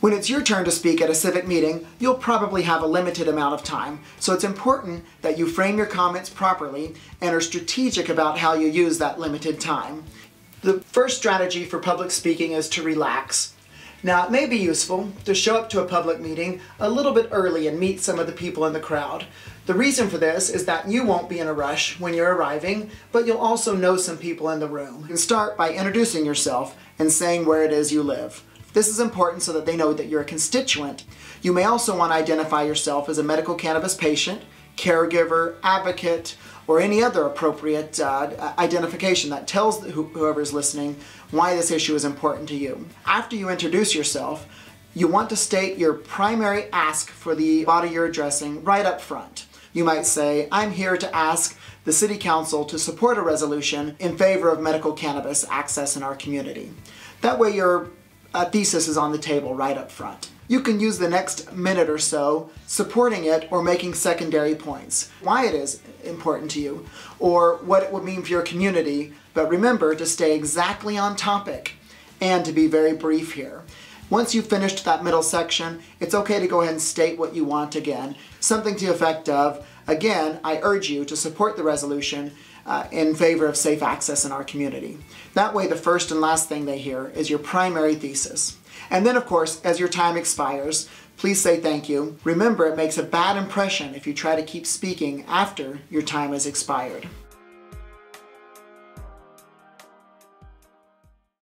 When it's your turn to speak at a civic meeting, you'll probably have a limited amount of time, so it's important that you frame your comments properly and are strategic about how you use that limited time. The first strategy for public speaking is to relax. Now, it may be useful to show up to a public meeting a little bit early and meet some of the people in the crowd. The reason for this is that you won't be in a rush when you're arriving, but you'll also know some people in the room. And start by introducing yourself and saying where it is you live. This is important so that they know that you're a constituent. You may also want to identify yourself as a medical cannabis patient, caregiver, advocate, or any other appropriate uh, identification that tells whoever is listening why this issue is important to you. After you introduce yourself, you want to state your primary ask for the body you're addressing right up front. You might say, I'm here to ask the City Council to support a resolution in favor of medical cannabis access in our community. That way your uh, thesis is on the table right up front. You can use the next minute or so supporting it or making secondary points. Why it is important to you, or what it would mean for your community, but remember to stay exactly on topic and to be very brief here. Once you've finished that middle section, it's okay to go ahead and state what you want again. Something to the effect of, again, I urge you to support the resolution uh, in favor of safe access in our community. That way the first and last thing they hear is your primary thesis. And then of course, as your time expires, please say thank you. Remember, it makes a bad impression if you try to keep speaking after your time has expired.